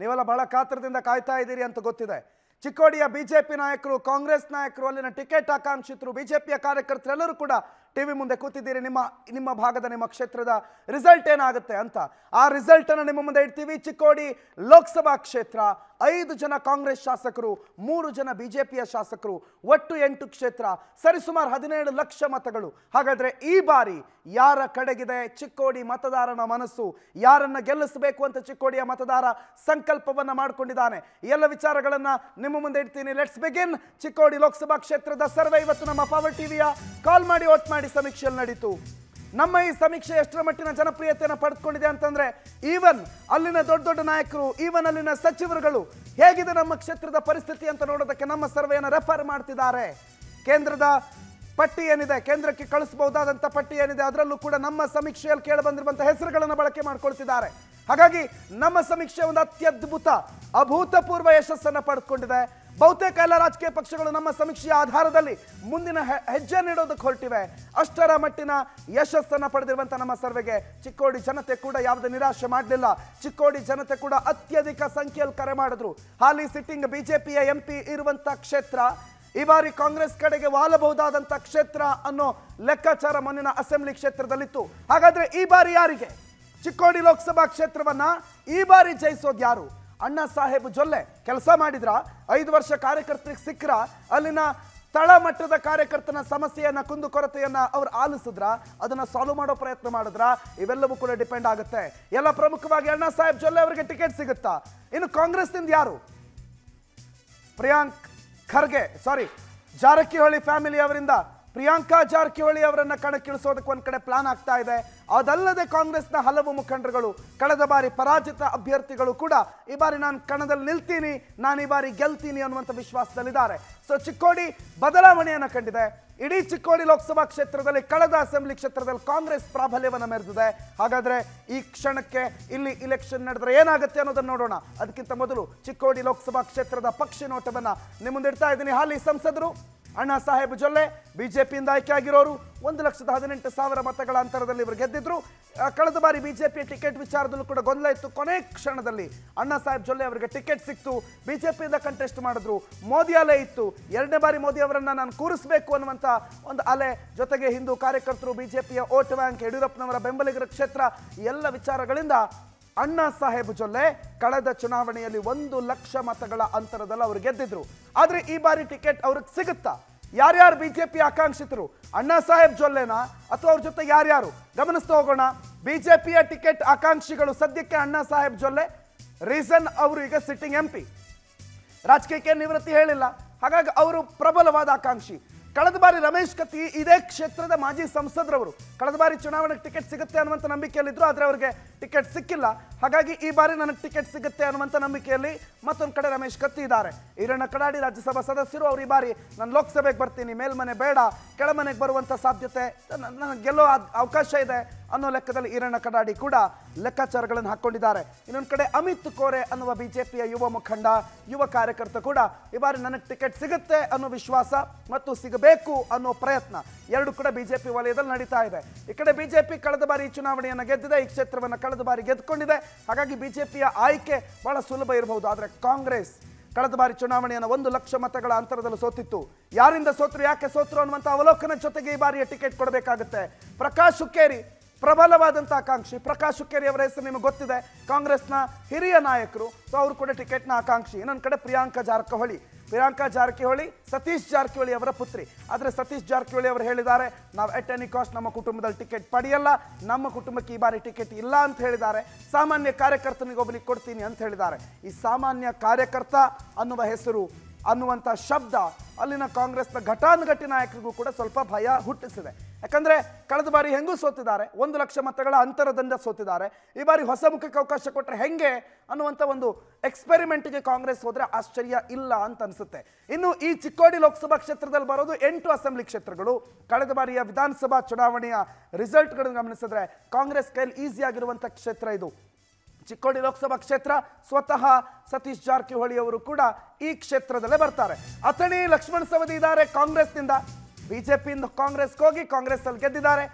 ನೀವೆಲ್ಲ ಬಹಳ ಕಾತರದಿಂದ ಕಾಯ್ತಾ ಇದ್ದೀರಿ ಅಂತ ಗೊತ್ತಿದೆ. ಚಿಕ್ಕೋಡಿಯ ಬಿಜೆಪಿ ನಾಯಕರು, ಕಾಂಗ್ರೆಸ್ ನಾಯಕರು, ಅಲ್ಲಿನ ಟಿಕೆಟ್ ಆಕಾಂಕ್ಷಿತರು, ಬಿಜೆಪಿಯ ಕಾರ್ಯಕರ್ತರೆಲ್ಲರೂ ಕೂಡ ಟಿವಿ ಮುಂದೆ ಕೂತಿದ್ದೀರಿ, ನಿಮ್ಮ ನಿಮ್ಮ ಭಾಗದ, ನಿಮ್ಮ ಕ್ಷೇತ್ರದ ರಿಸಲ್ಟ್ ಏನಾಗುತ್ತೆ ಅಂತ. ಆ ರಿಸಲ್ಟ್ ಅನ್ನು ನಿಮ್ಮ ಮುಂದೆ ಇಡ್ತೀವಿ. ಚಿಕ್ಕೋಡಿ ಲೋಕಸಭಾ ಕ್ಷೇತ್ರ, ಐದು ಜನ ಕಾಂಗ್ರೆಸ್ ಶಾಸಕರು, ಮೂರು ಜನ ಬಿಜೆಪಿಯ ಶಾಸಕರು, ಒಟ್ಟು ಎಂಟು ಕ್ಷೇತ್ರ ಸರಿಸುಮಾರು ಹದಿನೇಳು ಲಕ್ಷ ಮತಗಳು. ಹಾಗಾದ್ರೆ ಈ ಬಾರಿ ಯಾರ ಕಡೆಗಿದೆ ಚಿಕ್ಕೋಡಿ ಮತದಾರನ ಮನಸ್ಸು? ಯಾರನ್ನ ಗೆಲ್ಲಿಸಬೇಕು ಅಂತ ಚಿಕ್ಕೋಡಿಯ ಮತದಾರ ಸಂಕಲ್ಪವನ್ನ ಮಾಡಿಕೊಂಡಿದ್ದಾನೆ? ಎಲ್ಲ ವಿಚಾರಗಳನ್ನ ನಿಮ್ಮ ಮುಂದೆ ಇಡ್ತೀನಿ. ಲೆಟ್ಸ್ ಬಿಗಿನ್ ಚಿಕ್ಕೋಡಿ ಲೋಕಸಭಾ ಕ್ಷೇತ್ರದ ಸರ್ವೆ. ಇವತ್ತು ನಮ್ಮ ಪವರ್ ಟಿವಿಯ ಕಾಲ್ ಮಾಡಿ ಓಟ್ ಮಾಡಿ. ಸಮೀಕ್ಷೆಯಲ್ಲಿ ನಡೀತು. ನಮ್ಮ ಈ ಸಮೀಕ್ಷೆ ಎಷ್ಟರ ಮಟ್ಟಿನ ಜನಪ್ರಿಯತೆಯನ್ನು ಪಡೆದುಕೊಂಡಿದೆ ಅಂತಂದ್ರೆ, ಈವನ್ ಅಲ್ಲಿನ ದೊಡ್ಡ ದೊಡ್ಡ ನಾಯಕರು, ಈವನ್ ಅಲ್ಲಿನ ಸಚಿವರುಗಳು ಹೇಗಿದೆ ನಮ್ಮ ಕ್ಷೇತ್ರದ ಪರಿಸ್ಥಿತಿ ಅಂತ ನೋಡೋದಕ್ಕೆ ನಮ್ಮ ಸರ್ವೆಯನ್ನು ರೆಫರ್ ಮಾಡ್ತಿದ್ದಾರೆ. ಕೇಂದ್ರದ ಪಟ್ಟಿ ಏನಿದೆ, ಕೇಂದ್ರಕ್ಕೆ ಕಳಿಸಬಹುದಾದಂಥ ಪಟ್ಟಿ ಏನಿದೆ, ಅದರಲ್ಲೂ ಕೂಡ ನಮ್ಮ ಸಮೀಕ್ಷೆಯಲ್ಲಿ ಕೇಳಿ ಬಂದಿರುವಂಥ ಹೆಸರುಗಳನ್ನು ಬಳಕೆ ಮಾಡ್ಕೊಳ್ತಿದ್ದಾರೆ. ಹಾಗಾಗಿ ನಮ್ಮ ಸಮೀಕ್ಷೆ ಒಂದು ಅತ್ಯದ್ಭುತ, ಅಭೂತಪೂರ್ವ ಯಶಸ್ಸನ್ನು ಪಡೆದುಕೊಂಡಿದೆ. ಬಹುತೇಕ ಎಲ್ಲ ರಾಜಕೀಯ ಪಕ್ಷಗಳು ನಮ್ಮ ಸಮೀಕ್ಷೆಯ ಆಧಾರದಲ್ಲಿ ಮುಂದಿನ ಹೆಜ್ಜೆ ನೀಡೋದಕ್ಕೆ ಹೊರಟಿವೆ. ಅಷ್ಟರ ಮಟ್ಟಿನ ಯಶಸ್ಸನ್ನು ಪಡೆದಿರುವಂಥ ನಮ್ಮ ಸರ್ವೆಗೆ ಚಿಕ್ಕೋಡಿ ಜನತೆ ಕೂಡ ಯಾವುದೇ ನಿರಾಶೆ ಮಾಡಲಿಲ್ಲ. ಚಿಕ್ಕೋಡಿ ಜನತೆ ಕೂಡ ಅತ್ಯಧಿಕ ಸಂಖ್ಯೆಯಲ್ಲಿ ಕರೆ ಮಾಡಿದ್ರು. ಹಾಲಿ ಸಿಟ್ಟಿಂಗ್ ಬಿಜೆಪಿಯ ಎಂ ಪಿ ಇರುವಂಥ ಕ್ಷೇತ್ರ, ಈ ಬಾರಿ ಕಾಂಗ್ರೆಸ್ ಕಡೆಗೆ ವಾಲಬಹುದಾದಂಥ ಕ್ಷೇತ್ರ ಅನ್ನೋ ಲೆಕ್ಕಾಚಾರ ಮೊನ್ನಿನ ಅಸೆಂಬ್ಲಿ ಕ್ಷೇತ್ರದಲ್ಲಿತ್ತು. ಹಾಗಾದ್ರೆ ಈ ಬಾರಿ ಯಾರಿಗೆ? ಚಿಕ್ಕೋಡಿ ಲೋಕಸಭಾ ಕ್ಷೇತ್ರವನ್ನ ಈ ಬಾರಿ ಜಯಿಸೋದು ಯಾರು? ಅಣ್ಣ ಸಾಹೇಬ್ ಜೊಲ್ಲೆ ಕೆಲಸ ಮಾಡಿದ್ರ? ಐದು ವರ್ಷ ಕಾರ್ಯಕರ್ತರಿಗೆ ಸಿಕ್ಕ್ರ? ಅಲ್ಲಿನ ತಳಮಟ್ಟದ ಕಾರ್ಯಕರ್ತನ ಸಮಸ್ಯೆಯನ್ನ ಕುಂದುಕೊರತೆಯನ್ನ ಅವ್ರು ಆಲಿಸಿದ್ರ? ಅದನ್ನ ಸಾಲ್ವ್ ಮಾಡೋ ಪ್ರಯತ್ನ ಮಾಡಿದ್ರ? ಇವೆಲ್ಲವೂ ಕೂಡ ಡಿಪೆಂಡ್ ಆಗುತ್ತೆ. ಎಲ್ಲ ಪ್ರಮುಖವಾಗಿ ಅಣ್ಣಾ ಸಾಹೇಬ್ ಜೊಲ್ಲೆ ಅವರಿಗೆ ಟಿಕೆಟ್ ಸಿಗುತ್ತಾ? ಇನ್ನು ಕಾಂಗ್ರೆಸ್ನಿಂದ ಯಾರು? ಪ್ರಿಯಾಂಕ್ ಖರ್ಗೆ ಸಾರಿ ಜಾರಕಿಹೊಳಿ ಫ್ಯಾಮಿಲಿ ಅವರಿಂದ ಪ್ರಿಯಾಂಕಾ ಜಾರಕಿಹೊಳಿ ಅವರನ್ನ ಕಣಕ್ಕಿಳಿಸೋದಕ್ಕೆ ಒಂದು ಕಡೆ ಪ್ಲಾನ್ ಆಗ್ತಾ ಇದೆ. ಅದಲ್ಲದೆ ಕಾಂಗ್ರೆಸ್ನ ಹಲವು ಮುಖಂಡರುಗಳು, ಕಳೆದ ಬಾರಿ ಪರಾಜಿತ ಅಭ್ಯರ್ಥಿಗಳು ಕೂಡ ಈ ಬಾರಿ ನಾನು ಕಣದಲ್ಲಿ ನಿಲ್ತೀನಿ, ನಾನು ಈ ಬಾರಿ ಗೆಲ್ತೀನಿ ಅನ್ನುವಂಥ ವಿಶ್ವಾಸದಲ್ಲಿದ್ದಾರೆ. ಸೊ ಚಿಕ್ಕೋಡಿ ಬದಲಾವಣೆಯನ್ನು ಕಂಡಿದೆ. ಇಡೀ ಚಿಕ್ಕೋಡಿ ಲೋಕಸಭಾ ಕ್ಷೇತ್ರದಲ್ಲಿ ಕಳೆದ ಅಸೆಂಬ್ಲಿ ಕ್ಷೇತ್ರದಲ್ಲಿ ಕಾಂಗ್ರೆಸ್ ಪ್ರಾಬಲ್ಯವನ್ನು ಮೆರೆದಿದೆ. ಹಾಗಾದ್ರೆ ಈ ಕ್ಷಣಕ್ಕೆ ಇಲ್ಲಿ ಇಲೆಕ್ಷನ್ ನಡೆದ್ರೆ ಏನಾಗುತ್ತೆ ಅನ್ನೋದನ್ನ ನೋಡೋಣ. ಅದಕ್ಕಿಂತ ಮೊದಲು ಚಿಕ್ಕೋಡಿ ಲೋಕಸಭಾ ಕ್ಷೇತ್ರದ ಪಕ್ಷಿ ನೋಟವನ್ನು ನಿಮ್ಮ ಮುಂದೆ ಇಡ್ತಾ ಇದ್ದೀನಿ. ಹಾಲಿ ಸಂಸದರು ಅಣ್ಣಾ ಸಾಹೇಬ್ ಜೊಲ್ಲೆ, ಬಿಜೆಪಿಯಿಂದ ಆಯ್ಕೆ ಆಗಿರೋರು ಒಂದು ಲಕ್ಷದ ಹದಿನೆಂಟು ಸಾವಿರ ಮತಗಳ ಅಂತರದಲ್ಲಿ ಇವರು ಗೆದ್ದಿದ್ರು. ಕಳೆದ ಬಾರಿ ಬಿಜೆಪಿ ಟಿಕೆಟ್ ವಿಚಾರದಲ್ಲೂ ಕೂಡ ಗೊಂದಲ ಇತ್ತು. ಕೊನೆ ಕ್ಷಣದಲ್ಲಿ ಅಣ್ಣಾ ಸಾಹೇಬ್ ಜೊಲ್ಲೆ ಅವರಿಗೆ ಟಿಕೆಟ್ ಸಿಕ್ತು. ಬಿಜೆಪಿಯಿಂದ ಕಂಟೆಸ್ಟ್ ಮಾಡಿದ್ರು. ಮೋದಿ ಅಲೆ ಇತ್ತು. ಎರಡನೇ ಬಾರಿ ಮೋದಿ ಅವರನ್ನು ನಾನು ಕೂರಿಸಬೇಕು ಅನ್ನುವಂಥ ಒಂದು ಅಲೆ ಜೊತೆಗೆ ಹಿಂದೂ ಕಾರ್ಯಕರ್ತರು, ಬಿಜೆಪಿಯ ಓಟ್ ಬ್ಯಾಂಕ್ ಯಡಿಯೂರಪ್ಪನವರ ಬೆಂಬಲಿಗರ ಕ್ಷೇತ್ರ, ಎಲ್ಲ ವಿಚಾರಗಳಿಂದ ಅಣ್ಣಾ ಸಾಹೇಬ್ ಜೊಲ್ಲೆ ಕಳೆದ ಚುನಾವಣೆಯಲ್ಲಿ ಒಂದು ಲಕ್ಷ ಮತಗಳ ಅಂತರದಲ್ಲಿ ಅವರು ಗೆದ್ದಿದ್ರು. ಆದ್ರೆ ಈ ಬಾರಿ ಟಿಕೆಟ್ ಅವ್ರಿಗೆ ಸಿಗುತ್ತಾ? ಯಾರ್ಯಾರು ಬಿಜೆಪಿ ಆಕಾಂಕ್ಷಿತರು? ಅಣ್ಣಾ ಸಾಹೇಬ್ ಜೊಲ್ಲೆನಾ? ಅಥವಾ ಅವ್ರ ಜೊತೆ ಯಾರ್ಯಾರು? ಗಮನಿಸ್ತಾ ಹೋಗೋಣ. ಬಿಜೆಪಿಯ ಟಿಕೆಟ್ ಆಕಾಂಕ್ಷಿಗಳು ಸದ್ಯಕ್ಕೆ ಅಣ್ಣಾ ಸಾಹೇಬ್ ಜೊಲ್ಲೆ, ರೀಸನ್ ಅವರು ಈಗ ಸಿಟ್ಟಿಂಗ್ ಎಂ ಪಿ. ರಾಜಕೀಯಕ್ಕೆ ನಿವೃತ್ತಿ ಹೇಳಿಲ್ಲ. ಹಾಗಾಗಿ ಅವರು ಪ್ರಬಲವಾದ ಆಕಾಂಕ್ಷಿ. ಕಳೆದ ಬಾರಿ ರಮೇಶ್ ಕತ್ತಿ ಇದೇ ಕ್ಷೇತ್ರದ ಮಾಜಿ ಸಂಸದರವರು. ಕಳೆದ ಬಾರಿ ಚುನಾವಣೆಗೆ ಟಿಕೆಟ್ ಸಿಗುತ್ತೆ ಅನ್ನುವಂಥ ನಂಬಿಕೆಯಲ್ಲಿದ್ದರು ಆದರೆ ಅವರಿಗೆ ಟಿಕೆಟ್ ಸಿಕ್ಕಿಲ್ಲ. ಹಾಗಾಗಿ ಈ ಬಾರಿ ನನಗೆ ಟಿಕೆಟ್ ಸಿಗುತ್ತೆ ಅನ್ನುವಂಥ ನಂಬಿಕೆಯಲ್ಲಿ ಮತ್ತೊಂದು ಕಡೆ ರಮೇಶ್ ಕತ್ತಿ ಇದ್ದಾರೆ ಈರಣ್ಣ ಕಡಾಡಿ ರಾಜ್ಯಸಭಾ ಸದಸ್ಯರು ಅವರು ಈ ಬಾರಿ ನಾನು ಲೋಕಸಭೆಗೆ ಬರ್ತೀನಿ, ಮೇಲ್ಮನೆ ಬೇಡ, ಕೆಳಮನೆಗೆ ಬರುವಂಥ ಸಾಧ್ಯತೆ ನನಗೆ ಗೆಲ್ಲೋ ಅವಕಾಶ ಇದೆ ಅನ್ನೋ ಲೆಕ್ಕದಲ್ಲಿ ಈರಣ್ಣ ಕಡಾಡಿ ಕೂಡ ಲೆಕ್ಕಾಚಾರಗಳನ್ನು ಹಾಕೊಂಡಿದ್ದಾರೆ. ಇನ್ನೊಂದು ಕಡೆ ಅಮಿತ್ ಕೋರೆ ಅನ್ನುವ ಬಿಜೆಪಿಯ ಯುವ ಮುಖಂಡ, ಯುವ ಕಾರ್ಯಕರ್ತ ಕೂಡ ಈ ಬಾರಿ ನನಗೆ ಟಿಕೆಟ್ ಸಿಗುತ್ತೆ ಅನ್ನೋ ವಿಶ್ವಾಸ ಮತ್ತು ಸಿಗಬೇಕು ಅನ್ನೋ ಪ್ರಯತ್ನ ಎರಡು ಕೂಡ ಬಿಜೆಪಿ ವಲಯದಲ್ಲಿ ನಡೀತಾ ಇದೆ. ಈ ಕಡೆ ಬಿಜೆಪಿ ಕಳೆದ ಬಾರಿ ಚುನಾವಣೆಯನ್ನು ಗೆದ್ದಿದೆ, ಈ ಕ್ಷೇತ್ರವನ್ನು ಕಳೆದ ಬಾರಿ ಗೆದ್ದುಕೊಂಡಿದೆ. ಹಾಗಾಗಿ ಬಿಜೆಪಿಯ ಆಯ್ಕೆ ಬಹಳ ಸುಲಭ ಇರಬಹುದು. ಆದರೆ ಕಾಂಗ್ರೆಸ್ ಕಳೆದ ಬಾರಿ ಚುನಾವಣೆಯನ್ನು ಒಂದು ಲಕ್ಷ ಮತಗಳ ಅಂತರದಲ್ಲಿ ಸೋತಿತ್ತು. ಯಾರಿಂದ ಸೋತರು, ಯಾಕೆ ಸೋತರು ಅನ್ನುವಂಥ ಅವಲೋಕನ ಜೊತೆಗೆ ಈ ಬಾರಿಯ ಟಿಕೆಟ್ ಕೊಡಬೇಕಾಗುತ್ತೆ. ಪ್ರಕಾಶ್ ಹುಕ್ಕೇರಿ ಪ್ರಬಲವಾದಂಥ ಆಕಾಂಕ್ಷಿ. ಪ್ರಕಾಶ್ ಹುಕ್ಕೇರಿ ಅವರ ಹೆಸರು ನಿಮಗೆ ಗೊತ್ತಿದೆ. ಕಾಂಗ್ರೆಸ್ನ ಹಿರಿಯ ನಾಯಕರು, ಸೊ ಅವರು ಕೂಡ ಟಿಕೆಟ್ನ ಆಕಾಂಕ್ಷಿ. ಇನ್ನೊಂದು ಕಡೆ ಪ್ರಿಯಾಂಕಾ ಜಾರಕಿಹೊಳಿ. ಪ್ರಿಯಾಂಕಾ ಜಾರಕಿಹೊಳಿ, ಸತೀಶ್ ಜಾರಕಿಹೊಳಿ ಅವರ ಪುತ್ರಿ. ಆದರೆ ಸತೀಶ್ ಜಾರಕಿಹೊಳಿ ಅವರು ಹೇಳಿದ್ದಾರೆ, ನಾವು ಎಟ್ ಎನಿ ಕಾಸ್ಟ್ ನಮ್ಮ ಕುಟುಂಬದಲ್ಲಿ ಟಿಕೆಟ್ ಪಡೆಯಲ್ಲ, ನಮ್ಮ ಕುಟುಂಬಕ್ಕೆ ಈ ಬಾರಿ ಟಿಕೆಟ್ ಇಲ್ಲ ಅಂತ ಹೇಳಿದ್ದಾರೆ. ಸಾಮಾನ್ಯ ಕಾರ್ಯಕರ್ತನಿಗೆ ಕೊಡ್ತೀನಿ ಅಂತ ಹೇಳಿದ್ದಾರೆ. ಈ ಸಾಮಾನ್ಯ ಕಾರ್ಯಕರ್ತ ಅನ್ನುವ ಹೆಸರು ಅನ್ನುವಂಥ ಶಬ್ದ ಅಲ್ಲಿನ ಕಾಂಗ್ರೆಸ್ನ ಘಟಾನುಘಟಿ ನಾಯಕರಿಗೂ ಕೂಡ ಸ್ವಲ್ಪ ಭಯ ಹುಟ್ಟಿಸಿದೆ. ಯಾಕಂದ್ರೆ ಕಳೆದ ಬಾರಿ ಹೆಂಗೂ ಸೋತಿದ್ದಾರೆ. ಒಂದು ಲಕ್ಷ ಮತಗಳ ಅಂತರದಿಂದ ಸೋತಿದ್ದಾರೆ. ಈ ಬಾರಿ ಹೊಸ ಮುಖಕ್ಕೆ ಅವಕಾಶ ಕೊಟ್ಟರೆ ಹೆಂಗೆ ಅನ್ನುವಂಥ ಒಂದು ಎಕ್ಸ್ಪೆರಿಮೆಂಟ್ಗೆ ಕಾಂಗ್ರೆಸ್ ಹೋದ್ರೆ ಆಶ್ಚರ್ಯ ಇಲ್ಲ ಅಂತ ಅನಿಸುತ್ತೆ. ಇನ್ನು ಈ ಚಿಕ್ಕೋಡಿ ಲೋಕಸಭಾ ಕ್ಷೇತ್ರದಲ್ಲಿ ಬರೋದು ಎಂಟು ಅಸೆಂಬ್ಲಿ ಕ್ಷೇತ್ರಗಳು. ಕಳೆದ ಬಾರಿಯ ವಿಧಾನಸಭಾ ಚುನಾವಣೆಯ ರಿಸಲ್ಟ್ಗಳನ್ನು ಗಮನಿಸಿದ್ರೆ ಕಾಂಗ್ರೆಸ್ ಕೈಲಿ ಈಸಿ ಆಗಿರುವಂಥ ಕ್ಷೇತ್ರ ಇದು. ಚಿಕ್ಕೋಡಿ ಲೋಕಸಭಾ ಕ್ಷೇತ್ರ ಸ್ವತಃ ಸತೀಶ್ ಜಾರಕಿಹೊಳಿ ಅವರು ಕೂಡ ಈ ಕ್ಷೇತ್ರದಲ್ಲೇ ಬರ್ತಾರೆ. ಅಥಣಿ ಲಕ್ಷ್ಮಣ ಸವದಿ ಇದ್ದಾರೆ ಕಾಂಗ್ರೆಸ್ನಿಂದ. ಬಿಜೆಪಿಯಿಂದ ಕಾಂಗ್ರೆಸ್ಗೆ ಹೋಗಿ ಕಾಂಗ್ರೆಸ್ ಅಲ್ಲಿ ಗೆದ್ದಿದ್ದಾರೆ.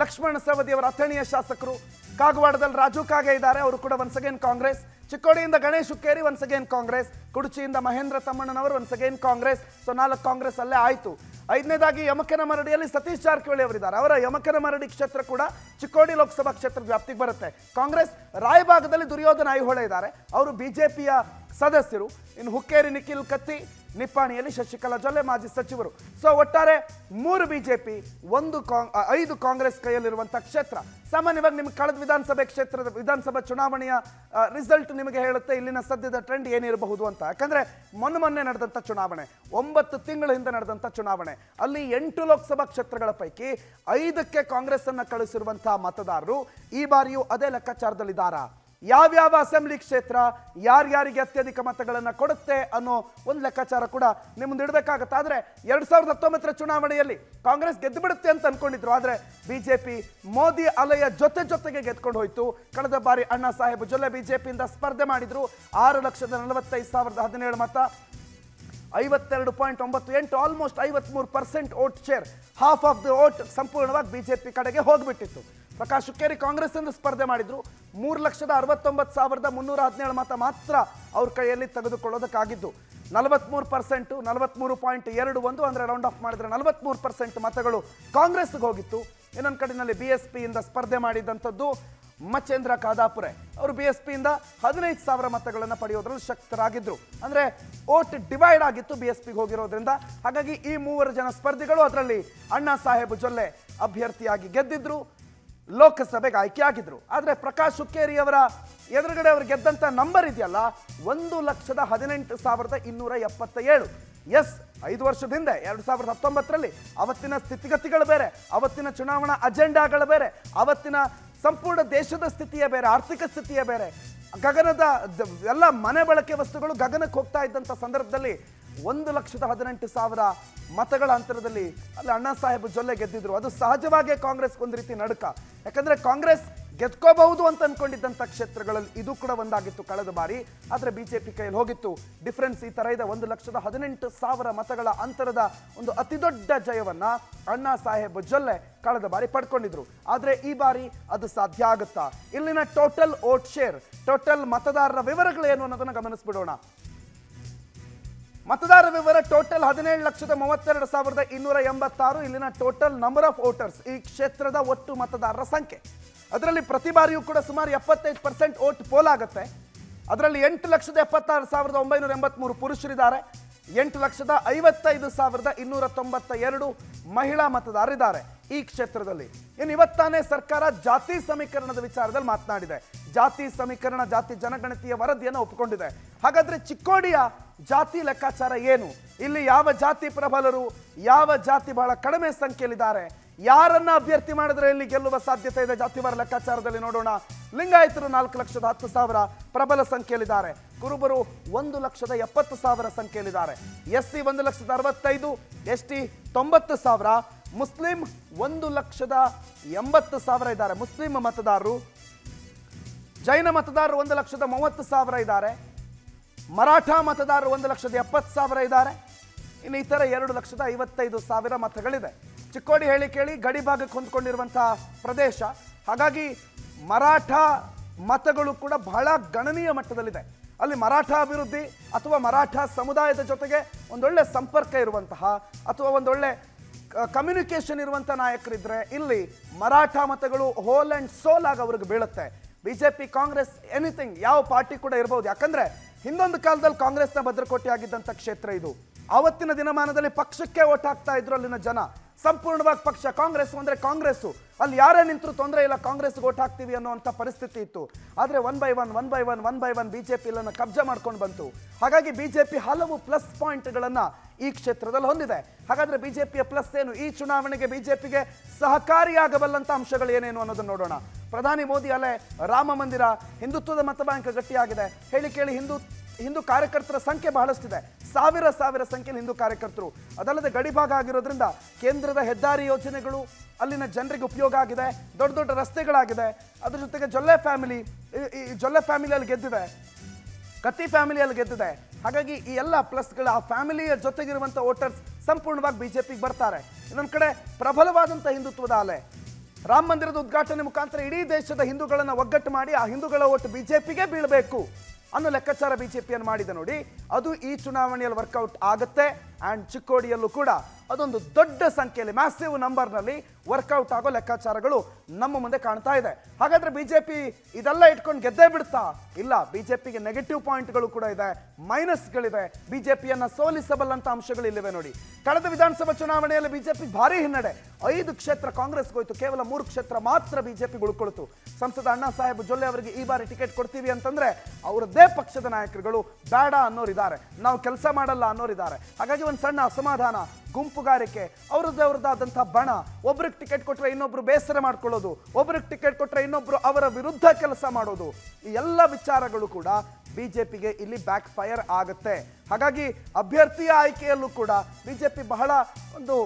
ಲಕ್ಷ್ಮಣ ಸವದಿ ಅವರ ಅಥಣಿಯ ಶಾಸಕರು ಕಾಗವಾಡದಲ್ಲಿ ರಾಜು ಕಾಗೆ ಇದ್ದಾರೆ. ಅವರು ಕೂಡ once again Congress. ಚಿಕ್ಕೋಡಿಯಿಂದ Ganesh Hukkeri once again Congress. ಕುಡುಚಿಯಿಂದ Mahendra ತಮ್ಮಣ್ಣನವರು ಒನ್ಸ್ ಅಗೇನ್ ಕಾಂಗ್ರೆಸ್. ಸೊ ನಾಲ್ಕು ಕಾಂಗ್ರೆಸ್ ಅಲ್ಲೇ ಆಯಿತು. ಐದನೇದಾಗಿ ಯಮಕನ ಮರಡಿಯಲ್ಲಿ ಸತೀಶ್ ಜಾರಕಿಹೊಳಿ ಅವರಿದ್ದಾರೆ. ಅವರ ಯಮಕನ ಮರಡಿ ಕ್ಷೇತ್ರ ಕೂಡ ಚಿಕ್ಕೋಡಿ ಲೋಕಸಭಾ ಕ್ಷೇತ್ರದ ವ್ಯಾಪ್ತಿಗೆ ಬರುತ್ತೆ. ಕಾಂಗ್ರೆಸ್ ರಾಯಭಾಗದಲ್ಲಿ ದುರ್ಯೋಧನ ಐಹೊಳೆ ಇದ್ದಾರೆ. ಅವರು ಬಿಜೆಪಿಯ ಸದಸ್ಯರು. ಇನ್ನು ಹುಕ್ಕೇರಿ ನಿಖಿಲ್ ಕತ್ತಿ ನಿಪ್ಪಾಣಿಯಲ್ಲಿ ಶಶಿಕಲಾ ಜೊಲ್ಲೆ ಮಾಜಿ ಸಚಿವರು. ಸೊ ಒಟ್ಟಾರೆ ಮೂರು ಬಿಜೆಪಿ ಒಂದು ಐದು ಕಾಂಗ್ರೆಸ್ ಕೈಯಲ್ಲಿರುವಂತಹ ಕ್ಷೇತ್ರ. ಸಾಮಾನ್ಯವಾಗಿ ನಿಮ್ಗೆ ಕಳೆದ ವಿಧಾನಸಭೆ ಕ್ಷೇತ್ರದ, ವಿಧಾನಸಭಾ ಚುನಾವಣೆಯ ರಿಸಲ್ಟ್ ನಿಮಗೆ ಹೇಳುತ್ತೆ, ಇಲ್ಲಿನ ಸದ್ಯದ ಟ್ರೆಂಡ್ ಏನಿರಬಹುದು ಅಂತ. ಯಾಕಂದ್ರೆ ಮೊನ್ನೆ ಮೊನ್ನೆ ನಡೆದಂಥ ಚುನಾವಣೆ, ಒಂಬತ್ತು ತಿಂಗಳ ಹಿಂದೆ ನಡೆದಂಥ ಚುನಾವಣೆ. ಅಲ್ಲಿ ಎಂಟು ಲೋಕಸಭಾ ಕ್ಷೇತ್ರಗಳ ಪೈಕಿ ಐದಕ್ಕೆ ಕಾಂಗ್ರೆಸ್ ಅನ್ನು ಕಳಿಸಿರುವಂತಹ ಮತದಾರರು ಈ ಬಾರಿಯೂ ಅದೇ ಲೆಕ್ಕಾಚಾರದಲ್ಲಿದ್ದಾರಾ? ಯಾವ್ಯಾವ ಅಸೆಂಬ್ಲಿ ಕ್ಷೇತ್ರ ಯಾರ್ಯಾರಿಗೆ ಅತ್ಯಧಿಕ ಮತಗಳನ್ನು ಕೊಡುತ್ತೆ ಅನ್ನೋ ಒಂದು ಲೆಕ್ಕಾಚಾರ ಕೂಡ ನಿಮ್ಮ ಮುಂದೆ ಇಡಬೇಕಾಗತ್ತೆ. ಆದರೆ ಎರಡು ಸಾವಿರದ ಹತ್ತೊಂಬತ್ತರ ಚುನಾವಣೆಯಲ್ಲಿ ಕಾಂಗ್ರೆಸ್ ಗೆದ್ದು ಬಿಡುತ್ತೆ ಅಂತ ಅನ್ಕೊಂಡಿದ್ರು. ಆದರೆ ಬಿಜೆಪಿ ಮೋದಿ ಅಲೆಯ ಜೊತೆ ಜೊತೆಗೆ ಗೆದ್ಕೊಂಡು ಹೋಯಿತು. ಕಳೆದ ಬಾರಿ ಅಣ್ಣಾ ಸಾಹೇಬ್ ಜೊಲ್ಲೆ ಪಿಯಿಂದ ಸ್ಪರ್ಧೆ ಮಾಡಿದ್ರು. ಆರು ಲಕ್ಷದ ನಲವತ್ತೈದು ಸಾವಿರದ ಹದಿನೇಳು ಮತ, ಐವತ್ತೆರಡು ಪಾಯಿಂಟ್ ಒಂಬತ್ತು ಎಂಟು ಆಲ್ಮೋಸ್ಟ್ ಐವತ್ಮೂರು percent vote share half of the vote ಸಂಪೂರ್ಣವಾಗಿ ಬಿಜೆಪಿ ಕಡೆಗೆ ಹೋಗ್ಬಿಟ್ಟಿತ್ತು. ಪ್ರಕಾಶ್ ಹುಕ್ಕೇರಿ ಕಾಂಗ್ರೆಸ್ ಎಂದು ಸ್ಪರ್ಧೆ ಮಾಡಿದ್ರು. ಮೂರು ಲಕ್ಷದ ಅರವತ್ತೊಂಬತ್ತು ಸಾವಿರದ ಮುನ್ನೂರ ಹದಿನೇಳು ಮತ ಮಾತ್ರ ಅವ್ರ ಕೈಯಲ್ಲಿ ತೆಗೆದುಕೊಳ್ಳೋದಕ್ಕಾಗಿದ್ದು. ನಲವತ್ಮೂರು ಪರ್ಸೆಂಟು, ನಲವತ್ಮೂರು ಪಾಯಿಂಟ್ ಎರಡು ಒಂದು ಅಂದರೆ ರೌಂಡ್ ಆಫ್ ಮಾಡಿದ್ರೆ ನಲವತ್ಮೂರು ಪರ್ಸೆಂಟ್ ಮತಗಳು ಕಾಂಗ್ರೆಸ್ಗೆ ಹೋಗಿತ್ತು. ಇನ್ನೊಂದು ಕಡೆಯಲ್ಲಿ ಬಿ ಎಸ್ ಪಿಯಿಂದ ಸ್ಪರ್ಧೆ ಮಾಡಿದಂಥದ್ದು ಮಚೇಂದ್ರ ಕಾದಾಪುರೆ. ಅವರು ಬಿ ಎಸ್ ಪಿಯಿಂದ ಹದಿನೈದು ಸಾವಿರ ಮತಗಳನ್ನು ಪಡೆಯೋದ್ರಲ್ಲಿ ಶಕ್ತರಾಗಿದ್ರು. ಅಂದರೆ ಓಟ್ ಡಿವೈಡ್ ಆಗಿತ್ತು ಬಿ ಎಸ್ ಪಿಗೆ ಹೋಗಿರೋದ್ರಿಂದ. ಹಾಗಾಗಿ ಈ ಮೂವರು ಜನ ಸ್ಪರ್ಧಿಗಳು ಅದರಲ್ಲಿ ಅಣ್ಣಾ ಸಾಹೇಬ್ ಜೊಲ್ಲೆ ಅಭ್ಯರ್ಥಿಯಾಗಿ ಗೆದ್ದಿದ್ರು. ಲೋಕಸಭೆಗೆ ಆಯ್ಕೆಯಾಗಿದ್ರು ಆದರೆ ಪ್ರಕಾಶ್ ಹುಕ್ಕೇರಿ ಅವರ ಎದುರುಗಡೆ ಅವರು ಗೆದ್ದಂಥ ನಂಬರ್ ಇದೆಯಲ್ಲ, ಒಂದು ಲಕ್ಷದ ಹದಿನೆಂಟು ಸಾವಿರದ ಇನ್ನೂರ ಎಪ್ಪತ್ತ ಏಳು ಎಸ್, ಐದು ವರ್ಷದ ಹಿಂದೆ ಎರಡು ಸಾವಿರದ ಹತ್ತೊಂಬತ್ತರಲ್ಲಿ ಅವತ್ತಿನ ಸ್ಥಿತಿಗತಿಗಳು ಬೇರೆ, ಅವತ್ತಿನ ಚುನಾವಣಾ ಅಜೆಂಡಾಗಳು ಬೇರೆ, ಅವತ್ತಿನ ಸಂಪೂರ್ಣ ದೇಶದ ಸ್ಥಿತಿಯೇ ಬೇರೆ, ಆರ್ಥಿಕ ಸ್ಥಿತಿಯೇ ಬೇರೆ. ಗಗನದ ಎಲ್ಲ ಮನೆ ಬಳಕೆ ವಸ್ತುಗಳು ಗಗನಕ್ಕೆ ಹೋಗ್ತಾ ಇದ್ದಂಥ ಸಂದರ್ಭದಲ್ಲಿ ಒಂದು ಲಕ್ಷದ ಹದಿನೆಂಟು ಸಾವಿರ ಮತಗಳ ಅಂತರದಲ್ಲಿ ಅಲ್ಲಿ ಅಣ್ಣಾ ಸಾಹೇಬ್ ಜೊಲ್ಲೆ ಗೆದ್ದಿದ್ರು. ಅದು ಸಹಜವಾಗಿ ಕಾಂಗ್ರೆಸ್ ಒಂದು ರೀತಿ ನಡುಕ. ಯಾಕಂದ್ರೆ ಕಾಂಗ್ರೆಸ್ ಗೆದ್ಕೋಬಹುದು ಅಂತ ಅನ್ಕೊಂಡಿದ್ದಂಥ ಕ್ಷೇತ್ರಗಳಲ್ಲಿ ಇದು ಕೂಡ ಒಂದಾಗಿತ್ತು ಕಳೆದ ಬಾರಿ. ಆದರೆ ಬಿಜೆಪಿ ಕೈಯಲ್ಲಿ ಹೋಗಿತ್ತು. ಡಿಫರೆನ್ಸ್ ಈ ತರ ಇದೆ. ಒಂದು ಲಕ್ಷದ ಹದಿನೆಂಟು ಸಾವಿರ ಮತಗಳ ಅಂತರದ ಒಂದು ಅತಿದೊಡ್ಡ ಜಯವನ್ನ ಅಣ್ಣಾ ಸಾಹೇಬ್ ಜೊಲ್ಲೆ ಕಳೆದ ಬಾರಿ ಪಡ್ಕೊಂಡಿದ್ರು. ಆದರೆ ಈ ಬಾರಿ ಅದು ಸಾಧ್ಯ ಆಗುತ್ತಾ? ಇಲ್ಲಿನ ಟೋಟಲ್ ಓಟ್ ಶೇರ್ ಟೋಟಲ್ ಮತದಾರರ ವಿವರಗಳೇನು ಅನ್ನೋದನ್ನ ಗಮನಿಸ್ಬಿಡೋಣ. ಮತದಾರ ವಿವರ ಟೋಟಲ್ ಹದಿನೇಳು ಲಕ್ಷದ ಮೂವತ್ತೆರಡು ಸಾವಿರದ ಇನ್ನೂರ ಎಂಬತ್ತಾರು. ಇಲ್ಲಿನ ಟೋಟಲ್ ನಂಬರ್ ಆಫ್ ವೋಟರ್ಸ್ ಈ ಕ್ಷೇತ್ರದ ಒಟ್ಟು ಮತದಾರರ ಸಂಖ್ಯೆ. ಅದರಲ್ಲಿ ಪ್ರತಿ ಬಾರಿಯೂ ಕೂಡ ಸುಮಾರು ಎಪ್ಪತ್ತೈದು ಪರ್ಸೆಂಟ್ ಓಟ್ ಪೋಲ್ ಆಗುತ್ತೆ. ಅದರಲ್ಲಿ ಎಂಟು ಲಕ್ಷದ ಎಪ್ಪತ್ತಾರು ಸಾವಿರದ ಒಂಬೈನೂರ ಎಂಬತ್ಮೂರು ಪುರುಷರಿದ್ದಾರೆ. ಎಂಟು ಲಕ್ಷದ ಐವತ್ತೈದು ಸಾವಿರದ ಇನ್ನೂರ ತೊಂಬತ್ತ ಎರಡು ಮಹಿಳಾ ಮತದಾರರಿದ್ದಾರೆ ಈ ಕ್ಷೇತ್ರದಲ್ಲಿ. ಇನ್ನು ಇವತ್ತಾನೇ ಸರ್ಕಾರ ಜಾತಿ ಸಮೀಕರಣದ ವಿಚಾರದಲ್ಲಿ ಮಾತನಾಡಿದೆ. ಜಾತಿ ಸಮೀಕರಣ ಜಾತಿ ಜನಗಣತಿಯ ವರದಿಯನ್ನು ಒಪ್ಪಿಕೊಂಡಿದೆ. ಹಾಗಾದ್ರೆ ಚಿಕ್ಕೋಡಿಯ ಜಾತಿ ಲೆಕ್ಕಾಚಾರ ಏನು? ಇಲ್ಲಿ ಯಾವ ಜಾತಿ ಪ್ರಬಲರು, ಯಾವ ಜಾತಿ ಬಹಳ ಕಡಿಮೆ ಸಂಖ್ಯೆಯಲ್ಲಿದ್ದಾರೆ? ಯಾರನ್ನ ಅಭ್ಯರ್ಥಿ ಮಾಡಿದ್ರೆ ಇಲ್ಲಿ ಗೆಲ್ಲುವ ಸಾಧ್ಯತೆ ಇದೆ? ಜಾತಿವಾರ ಲೆಕ್ಕಾಚಾರದಲ್ಲಿ ನೋಡೋಣ. ಲಿಂಗಾಯತರು ನಾಲ್ಕು ಲಕ್ಷದ ಹತ್ತು ಸಾವಿರ ಪ್ರಬಲ ಸಂಖ್ಯೆಯಲ್ಲಿದ್ದಾರೆ. ಕುರುಬರು ಒಂದು ಲಕ್ಷದ ಎಪ್ಪತ್ತು ಸಾವಿರ ಸಂಖ್ಯೆಯಲ್ಲಿದ್ದಾರೆ. ಎಸ್ ಸಿ ಒಂದು ಲಕ್ಷದ ಅರವತ್ತೈದು ಎಸ್ ಟಿ ತೊಂಬತ್ತು ಸಾವಿರ, ಮುಸ್ಲಿಂ ಒಂದು ಲಕ್ಷದ ಎಂಬತ್ತು ಸಾವಿರ ಇದ್ದಾರೆ. ಮುಸ್ಲಿಂ ಮತದಾರರು, ಜೈನ ಮತದಾರರು ಒಂದು ಲಕ್ಷದ ಮೂವತ್ತು ಸಾವಿರ ಇದ್ದಾರೆ. ಮರಾಠ ಮತದಾರರು ಒಂದು ಲಕ್ಷದ ಎಪ್ಪತ್ತು ಸಾವಿರ ಇದ್ದಾರೆ. ಇನ್ನು ಇತರ ಎರಡು ಲಕ್ಷದ ಐವತ್ತೈದು ಸಾವಿರ ಮತಗಳಿದೆ. ಚಿಕ್ಕೋಡಿ ಹೇಳಿ ಕೇಳಿ, ಗಡಿ ಭಾಗಕ್ಕೆ ಹೊಂದ್ಕೊಂಡಿರುವಂತಹ ಪ್ರದೇಶ. ಹಾಗಾಗಿ ಮರಾಠ ಮತಗಳು ಕೂಡ ಬಹಳ ಗಣನೀಯ ಮಟ್ಟದಲ್ಲಿದೆ. ಅಲ್ಲಿ ಮರಾಠ ಅಭಿವೃದ್ಧಿ ಅಥವಾ ಮರಾಠ ಸಮುದಾಯದ ಜೊತೆಗೆ ಒಂದೊಳ್ಳೆ ಸಂಪರ್ಕ ಇರುವಂತಹ ಅಥವಾ ಒಂದೊಳ್ಳೆ ಕಮ್ಯುನಿಕೇಷನ್ ಇರುವಂಥ ನಾಯಕರಿದ್ದರೆ ಇಲ್ಲಿ ಮರಾಠ ಮತಗಳು ಹೋಲ್ ಆ್ಯಂಡ್ ಸೋಲ್ ಆಗಿ ಅವ್ರಿಗೆ ಬೀಳುತ್ತೆ. ಬಿಜೆಪಿ, ಕಾಂಗ್ರೆಸ್ ಎನಿಥಿಂಗ್ ಯಾವ ಪಾರ್ಟಿ ಕೂಡ ಇರ್ಬೋದು. ಯಾಕಂದ್ರೆ ಹಿಂದೊಂದು ಕಾಲದಲ್ಲಿ ಕಾಂಗ್ರೆಸ್ನ ಭದ್ರಕೋಟೆ ಆಗಿದ್ದಂಥ ಕ್ಷೇತ್ರ ಇದು. ಆವತ್ತಿನ ದಿನಮಾನದಲ್ಲಿ ಪಕ್ಷಕ್ಕೆ ಓಟ್ ಹಾಕ್ತಾ ಇದ್ರು ಅಲ್ಲಿನ ಜನ. ಸಂಪೂರ್ಣವಾಗಿ ಪಕ್ಷ ಕಾಂಗ್ರೆಸ್ ಅಂದರೆ ಕಾಂಗ್ರೆಸ್ಸು. ಅಲ್ಲಿ ಯಾರೇ ನಿಂತರೂ ತೊಂದರೆ ಇಲ್ಲ, ಕಾಂಗ್ರೆಸ್ಗೆ ಓಟ್ ಹಾಕ್ತೀವಿ ಅನ್ನುವಂಥ ಪರಿಸ್ಥಿತಿ ಇತ್ತು. ಆದರೆ one by one one by one one by one B BJP ಇಲ್ಲನ್ನು ಕಬ್ಜಾ ಮಾಡ್ಕೊಂಡು ಬಂತು. ಹಾಗಾಗಿ ಬಿ ಜೆ ಪಿ ಹಲವು ಪ್ಲಸ್ ಪಾಯಿಂಟ್ಗಳನ್ನು ಈ ಕ್ಷೇತ್ರದಲ್ಲಿ ಹೊಂದಿದೆ. ಹಾಗಾದರೆ ಬಿ ಜೆ ಪಿಯ ಪ್ಲಸ್ ಏನು? ಈ ಚುನಾವಣೆಗೆ ಬಿ ಜೆ ಪಿಗೆ ಸಹಕಾರಿಯಾಗಬಲ್ಲಂಥ ಅಂಶಗಳು ಏನೇನು ಅನ್ನೋದನ್ನು ನೋಡೋಣ. ಪ್ರಧಾನಿ ಮೋದಿ ಅಲೆ ರಾಮ ಮಂದಿರ ಹಿಂದುತ್ವದ ಮತಬ್ಯಾಂಕ್ ಗಟ್ಟಿಯಾಗಿದೆ. ಹೇಳಿ ಕೇಳಿ ಹಿಂದೂ ಹಿಂದೂ ಕಾರ್ಯಕರ್ತರ ಸಂಖ್ಯೆ ಬಹಳಷ್ಟಿದೆ. ಸಾವಿರ ಸಾವಿರ ಸಂಖ್ಯೆಯಲ್ಲಿ ಹಿಂದೂ ಕಾರ್ಯಕರ್ತರು. ಅದಲ್ಲದೆ ಗಡಿಭಾಗ ಆಗಿರೋದ್ರಿಂದ ಕೇಂದ್ರದ ಹೆದ್ದಾರಿ ಯೋಜನೆಗಳು ಅಲ್ಲಿನ ಜನರಿಗೆ ಉಪಯೋಗ ಆಗಿದೆ. ದೊಡ್ಡ ದೊಡ್ಡ ರಸ್ತೆಗಳಾಗಿದೆ. ಅದ್ರ ಜೊತೆಗೆ ಜೊಲ್ಲೆ ಫ್ಯಾಮಿಲಿ, ಈ ಜೊಲ್ಲೆ ಫ್ಯಾಮಿಲಿಯಲ್ಲಿ ಗೆದ್ದಿದೆ. ಕತ್ತಿ ಫ್ಯಾಮಿಲಿಯಲ್ಲಿ ಗೆದ್ದಿದೆ. ಹಾಗಾಗಿ ಈ ಎಲ್ಲ ಪ್ಲಸ್ಗಳ ಆ ಫ್ಯಾಮಿಲಿಯ ಜೊತೆಗಿರುವಂಥ ವೋಟರ್ಸ್ ಸಂಪೂರ್ಣವಾಗಿ ಬಿಜೆಪಿಗೆ ಬರ್ತಾರೆ. ಇನ್ನೊಂದು ಕಡೆ ಪ್ರಬಲವಾದಂಥ ಹಿಂದುತ್ವದ ಅಲೆ. ರಾಮ ಮಂದಿರದ ಉದ್ಘಾಟನೆ ಮುಖಾಂತರ ಇಡೀ ದೇಶದ ಹಿಂದೂಗಳನ್ನು ಒಗ್ಗಟ್ಟು ಮಾಡಿ ಆ ಹಿಂದೂಗಳ ಒಟ್ಟು ಬಿಜೆಪಿಗೆ ಬೀಳಬೇಕು ಅನ್ನೋ ಲೆಕ್ಕಾಚಾರ ಬಿಜೆಪಿಯನ್ನು ಮಾಡಿದೆ ನೋಡಿ. ಅದು ಈ ಚುನಾವಣೆಯಲ್ಲಿ ವರ್ಕೌಟ್ ಆಗುತ್ತೆ. ಆ್ಯಂಡ್ ಚಿಕ್ಕೋಡಿಯಲ್ಲೂ ಕೂಡ ಅದೊಂದು ದೊಡ್ಡ ಸಂಖ್ಯೆಯಲ್ಲಿ ಮ್ಯಾಸಿವ್ ನಂಬರ್ನಲ್ಲಿ ವರ್ಕೌಟ್ ಆಗೋ ಲೆಕ್ಕಾಚಾರಗಳು ನಮ್ಮ ಮುಂದೆ ಕಾಣ್ತಾ ಇದೆ. ಹಾಗಾದ್ರೆ ಬಿಜೆಪಿ ಇದೆಲ್ಲ ಇಟ್ಕೊಂಡು ಗೆದ್ದೇ ಬಿಡ್ತಾ? ಇಲ್ಲ ಬಿಜೆಪಿಗೆ ನೆಗೆಟಿವ್ ಪಾಯಿಂಟ್ಗಳು ಕೂಡ ಇದೆ ಮೈನಸ್ಗಳಿವೆ ಬಿಜೆಪಿಯನ್ನ ಪಿಯನ್ನು ಅಂಶಗಳು ಇಲ್ಲಿವೆ ನೋಡಿ. ಕಳೆದ ವಿಧಾನಸಭಾ ಚುನಾವಣೆಯಲ್ಲಿ ಬಿಜೆಪಿ ಭಾರಿ ಹಿನ್ನಡೆ. ಐದು ಕ್ಷೇತ್ರ ಕಾಂಗ್ರೆಸ್ಗೆ ಹೋಯಿತು, ಕೇವಲ ಮೂರು ಕ್ಷೇತ್ರ ಮಾತ್ರ ಬಿಜೆಪಿ ಉಳ್ಕೊಳ್ತು. ಸಂಸದ ಅಣ್ಣಾ ಸಾಹೇಬ್ ಜೊಲ್ಲೆ ಅವರಿಗೆ ಈ ಬಾರಿ ಟಿಕೆಟ್ ಕೊಡ್ತೀವಿ ಅಂತಂದ್ರೆ ಅವರದ್ದೇ ಪಕ್ಷದ ನಾಯಕರುಗಳು ಬೇಡ ಅನ್ನೋರಿದ್ದಾರೆ. ನಾವು ಕೆಲಸ ಮಾಡಲ್ಲ ಅನ್ನೋರಿದ್ದಾರೆ. ಹಾಗಾಗಿ ಒಂದು ಸಣ್ಣ ಅಸಮಾಧಾನ, ಗುಂಪುಗಾರಿಕೆ, ಅವ್ರದ್ದೇ ಅವ್ರದ್ದಾದಂಥ ಬಣ, ಒಬ್ರಿಗೆ ಟಿಕೆಟ್ ಕೊಟ್ಟರೆ ಇನ್ನೊಬ್ರು ಬೇಸರ ಮಾಡ್ಕೊಳ್ಳೋದು, ಒಬ್ರಿಗೆ ಟಿಕೆಟ್ ಕೊಟ್ಟರೆ ಇನ್ನೊಬ್ರು ಅವರ ವಿರುದ್ಧ ಕೆಲಸ ಮಾಡೋದು, ಈ ಎಲ್ಲ ವಿಚಾರಗಳು ಕೂಡ ಬಿ ಜೆ ಪಿಗೆ ಇಲ್ಲಿ ಬ್ಯಾಕ್ ಫೈರ್ ಆಗುತ್ತೆ. ಹಾಗಾಗಿ ಅಭ್ಯರ್ಥಿಯ ಆಯ್ಕೆಯಲ್ಲೂ ಕೂಡ ಬಿಜೆಪಿ ಬಹಳ ಒಂದು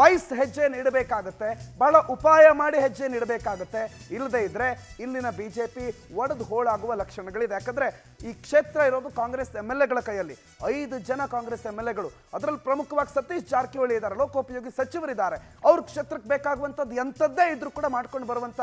ವೈಸ್ ಹೆಜ್ಜೆ ನೀಡಬೇಕಾಗುತ್ತೆ, ಬಹಳ ಉಪಾಯ ಮಾಡಿ ಹೆಜ್ಜೆ ನೀಡಬೇಕಾಗುತ್ತೆ. ಇಲ್ಲದೆ ಇದ್ರೆ ಇಲ್ಲಿನ ಬಿ ಜೆ ಪಿ ಒಡೆದು ಹೋಳಾಗುವ ಲಕ್ಷಣಗಳಿದೆ. ಯಾಕಂದ್ರೆ ಈ ಕ್ಷೇತ್ರ ಇರೋದು ಕಾಂಗ್ರೆಸ್ ಎಂ ಎಲ್ ಎಗಳ ಕೈಯಲ್ಲಿ. ಐದು ಜನ ಕಾಂಗ್ರೆಸ್ ಎಂ ಎಲ್ ಎಗಳು. ಅದರಲ್ಲಿ ಪ್ರಮುಖವಾಗಿ ಸತೀಶ್ ಜಾರಕಿಹೊಳಿ ಇದ್ದಾರೆ. ಲೋಕೋಪಯೋಗಿ ಸಚಿವರಿದ್ದಾರೆ. ಅವ್ರ ಕ್ಷೇತ್ರಕ್ಕೆ ಬೇಕಾಗುವಂಥದ್ದು ಎಂಥದ್ದೇ ಇದ್ರೂ ಕೂಡ ಮಾಡ್ಕೊಂಡು ಬರುವಂತ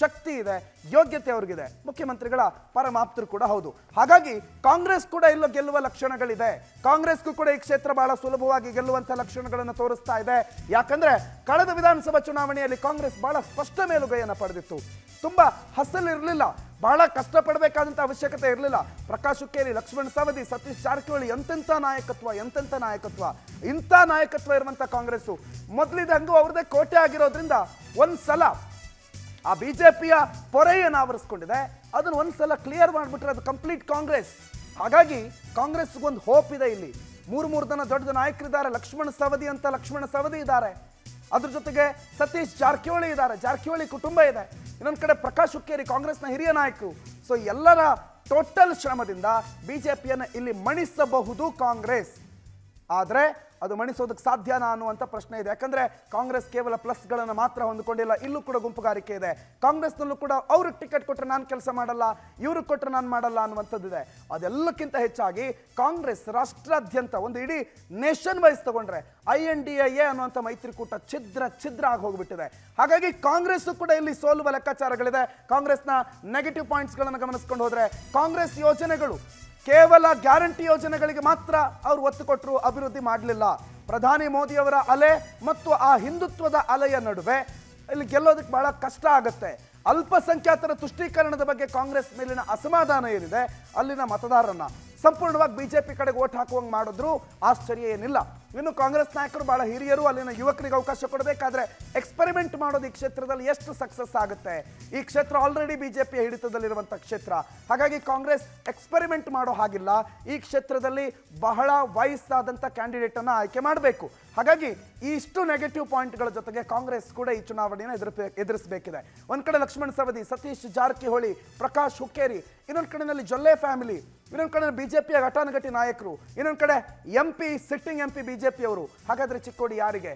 ಶಕ್ತಿ ಇದೆ. ಯೋಗ್ಯತೆ ಅವ್ರಿಗಿದೆ. ಮುಖ್ಯಮಂತ್ರಿಗಳ ಪರಮಾಪ್ತರು ಕೂಡ ಹೌದು. ಹಾಗಾಗಿ ಕಾಂಗ್ರೆಸ್ ಕೂಡ ಇಲ್ಲೋ ಗೆಲ್ಲುವ ಲಕ್ಷಣಗಳಿದೆ. ಕಾಂಗ್ರೆಸ್ಗೂ ಕೂಡ ಈ ಕ್ಷೇತ್ರ ಬಹಳ ಸುಲಭವಾಗಿ ಗೆಲ್ಲುವಂತ ಲಕ್ಷಣಗಳನ್ನು ತೋರಿಸ್ತಾ ಇದೆ. ಯಾಕಂದ್ರೆ ಕಳೆದ ವಿಧಾನಸಭಾ ಚುನಾವಣೆಯಲ್ಲಿ ಕಾಂಗ್ರೆಸ್ ಬಹಳ ಸ್ಪಷ್ಟ ಮೇಲುಗೈಯನ್ನು ಪಡೆದಿತ್ತು. ತುಂಬಾ ಹಸಲಿರಲಿಲ್ಲ ಬಹಳ ಕಷ್ಟಪಡಬೇಕಾದಂಥ ಅವಶ್ಯಕತೆ ಇರಲಿಲ್ಲ. ಪ್ರಕಾಶ್ ಹುಕ್ಕೇರಿ ಲಕ್ಷ್ಮಣ್ ಸವದಿ, ಸತೀಶ್ ಜಾರಕಿಹೊಳಿ ಎಂತೆಂಥ ನಾಯಕತ್ವ ಎಂತೆಂಥ ನಾಯಕತ್ವ, ಇಂಥ ನಾಯಕತ್ವ ಇರುವಂತ ಕಾಂಗ್ರೆಸ್ ಮೊದಲಿದಂಗೂ ಅವ್ರದ್ದೇ ಕೋಟೆ ಆಗಿರೋದ್ರಿಂದ ಒಂದ್ಸಲ ಆ ಬಿಜೆಪಿಯ ಪೊರೆಯನ್ನು ಆವರಿಸ್ಕೊಂಡಿದೆ. ಅದನ್ನು ಒಂದ್ಸಲ ಕ್ಲಿಯರ್ ಮಾಡಿಬಿಟ್ರೆ ಅದು ಕಂಪ್ಲೀಟ್ ಕಾಂಗ್ರೆಸ್. ಹಾಗಾಗಿ ಕಾಂಗ್ರೆಸ್ಗೊಂದು ಹೋಪ್ ಇದೆ ಇಲ್ಲಿ. ಮೂರು ಮೂರು ಜನ ದೊಡ್ಡ ನಾಯಕರಿದ್ದಾರೆ. ಲಕ್ಷ್ಮಣ ಸವದಿ ಅಂತ ಲಕ್ಷ್ಮಣ ಸವದಿ ಇದ್ದಾರೆ. ಅದ್ರ ಜೊತೆಗೆ ಸತೀಶ್ ಜಾರಕಿಹೊಳಿ ಇದ್ದಾರೆ. ಜಾರಕಿಹೊಳಿ ಕುಟುಂಬ ಇದೆ. ಇನ್ನೊಂದು ಕಡೆ ಪ್ರಕಾಶ್ ಹುಕ್ಕೇರಿ ಕಾಂಗ್ರೆಸ್ನ ಹಿರಿಯ ನಾಯಕರು. ಸೊ ಎಲ್ಲರ ಟೋಟಲ್ ಶ್ರಮದಿಂದ ಬಿಜೆಪಿಯನ್ನು ಇಲ್ಲಿ ಮಣಿಸಬಹುದು ಕಾಂಗ್ರೆಸ್. ಆದರೆ ಅದು ಮಣಿಸೋದಕ್ಕೆ ಸಾಧ್ಯನಾ ಅನ್ನುವಂಥ ಪ್ರಶ್ನೆ ಇದೆ. ಯಾಕಂದರೆ ಕಾಂಗ್ರೆಸ್ ಕೇವಲ ಪ್ಲಸ್ಗಳನ್ನು ಮಾತ್ರ ಹೊಂದಿಕೊಂಡಿಲ್ಲ, ಇಲ್ಲೂ ಕೂಡ ಗುಂಪುಗಾರಿಕೆ ಇದೆ. ಕಾಂಗ್ರೆಸ್ನಲ್ಲೂ ಕೂಡ ಅವ್ರಿಗೆ ಟಿಕೆಟ್ ಕೊಟ್ಟರೆ ನಾನು ಕೆಲಸ ಮಾಡಲ್ಲ, ಇವ್ರಿಗೆ ಕೊಟ್ಟರೆ ನಾನು ಮಾಡಲ್ಲ ಅನ್ನುವಂಥದ್ದಿದೆ ಅದೆಲ್ಲಕ್ಕಿಂತ ಹೆಚ್ಚಾಗಿ ಕಾಂಗ್ರೆಸ್ ರಾಷ್ಟ್ರಾದ್ಯಂತ ಒಂದು ಇಡೀ ನೇಷನ್ ವೈಸ್ ತಗೊಂಡ್ರೆ ಐ ಎನ್ ಡಿ ಎ ಅನ್ನುವಂಥ ಮೈತ್ರಿಕೂಟ ಛಿದ್ರ ಛಿದ್ರ ಆಗಿ ಹೋಗಿಬಿಟ್ಟಿದೆ. ಹಾಗಾಗಿ ಕಾಂಗ್ರೆಸ್ ಕೂಡ ಇಲ್ಲಿ ಸೋಲುವ ಲೆಕ್ಕಾಚಾರಗಳಿದೆ. ಕಾಂಗ್ರೆಸ್ನ ನೆಗೆಟಿವ್ ಪಾಯಿಂಟ್ಸ್ಗಳನ್ನು ಗಮನಿಸ್ಕೊಂಡು ಹೋದರೆ ಕಾಂಗ್ರೆಸ್ ಯೋಜನೆಗಳು ಕೇವಲ ಗ್ಯಾರಂಟಿ ಯೋಜನೆಗಳಿಗೆ ಮಾತ್ರ ಅವರು ಒತ್ತು ಕೊಟ್ಟರು, ಅಭಿವೃದ್ಧಿ ಮಾಡಲಿಲ್ಲ. ಪ್ರಧಾನಿ ಮೋದಿಯವರ ಅಲೆ ಮತ್ತು ಆ ಹಿಂದುತ್ವದ ಅಲೆಯ ನಡುವೆ ಇಲ್ಲಿ ಗೆಲ್ಲೋದಕ್ಕೆ ಬಹಳ ಕಷ್ಟ ಆಗುತ್ತೆ. ಅಲ್ಪಸಂಖ್ಯಾತರ ತುಷ್ಟೀಕರಣದ ಬಗ್ಗೆ ಕಾಂಗ್ರೆಸ್ ಮೇಲಿನ ಅಸಮಾಧಾನ ಏನಿದೆ, ಅಲ್ಲಿನ ಮತದಾರರನ್ನ ಸಂಪೂರ್ಣವಾಗಿ ಬಿಜೆಪಿ ಕಡೆಗೆ ಓಟ್ ಹಾಕುವಂಗೆ ಮಾಡಿದ್ರು ಆಶ್ಚರ್ಯ ಏನಿಲ್ಲ. ಇನ್ನು ಕಾಂಗ್ರೆಸ್ ನಾಯಕರು ಬಹಳ ಹಿರಿಯರು, ಅಲ್ಲಿನ ಯುವಕರಿಗೆ ಅವಕಾಶ ಕೊಡಬೇಕಾದ್ರೆ ಎಕ್ಸ್ಪೆರಿಮೆಂಟ್ ಮಾಡೋದು ಈ ಕ್ಷೇತ್ರದಲ್ಲಿ ಎಷ್ಟು ಸಕ್ಸಸ್ ಆಗುತ್ತೆ? ಈ ಕ್ಷೇತ್ರ ಆಲ್ರೆಡಿ ಬಿಜೆಪಿ ಹಿಡಿತದಲ್ಲಿರುವಂಥ ಕ್ಷೇತ್ರ. ಹಾಗಾಗಿ ಕಾಂಗ್ರೆಸ್ ಎಕ್ಸ್ಪೆರಿಮೆಂಟ್ ಮಾಡೋ ಹಾಗಿಲ್ಲ. ಈ ಕ್ಷೇತ್ರದಲ್ಲಿ ಬಹಳ ವಯಸ್ಸಾದಂಥ ಕ್ಯಾಂಡಿಡೇಟ್ ಅನ್ನ ಆಯ್ಕೆ ಮಾಡಬೇಕು. ಹಾಗಾಗಿ ಈ ಇಷ್ಟು ನೆಗೆಟಿವ್ ಪಾಯಿಂಟ್ಗಳ ಜೊತೆಗೆ ಕಾಂಗ್ರೆಸ್ ಕೂಡ ಈ ಚುನಾವಣೆಯನ್ನು ಎದುರು ಎದುರಿಸಬೇಕಿದೆ. ಒಂದು ಕಡೆ ಲಕ್ಷ್ಮಣ ಸವದಿ, ಸತೀಶ್ ಜಾರಕಿಹೊಳಿ, ಪ್ರಕಾಶ್ ಹುಕ್ಕೇರಿ, ಇನ್ನೊಂದು ಕಡೆನಲ್ಲಿ ಜೊಲ್ಲೆ ಫ್ಯಾಮಿಲಿ ಇನ್ನೊಂದು ಕಡೆ ಬಿಜೆಪಿಯ ಘಟಾನುಘಟಿ ನಾಯಕರು, ಇನ್ನೊಂದು ಕಡೆ M P sitting M P BJP ಅವರು. ಹಾಗಾದ್ರೆ ಚಿಕ್ಕೋಡಿ ಯಾರಿಗೆ?